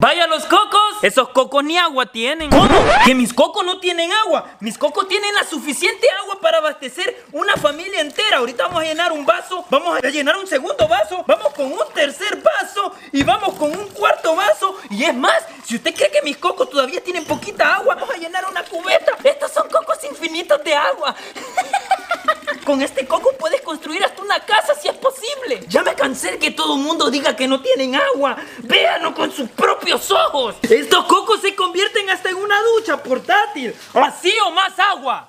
Vaya los cocos, esos cocos ni agua tienen. ¿Cómo? ¿Que mis cocos no tienen agua? Mis cocos tienen la suficiente agua para abastecer una familia entera. Ahorita vamos a llenar un vaso, vamos a llenar un segundo vaso. Vamos con un tercer vaso y vamos con un cuarto vaso. Y es más, si usted cree que mis cocos todavía tienen poquita agua Vamos a llenar una cubeta. Estos son cocos infinitos de agua. Con este coco puedes construir hasta una casa si es posible. Ya de que todo el mundo diga que no tienen agua. Véanlo con sus propios ojos. Estos cocos se convierten hasta en una ducha portátil. Así o más agua.